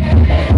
Yeah.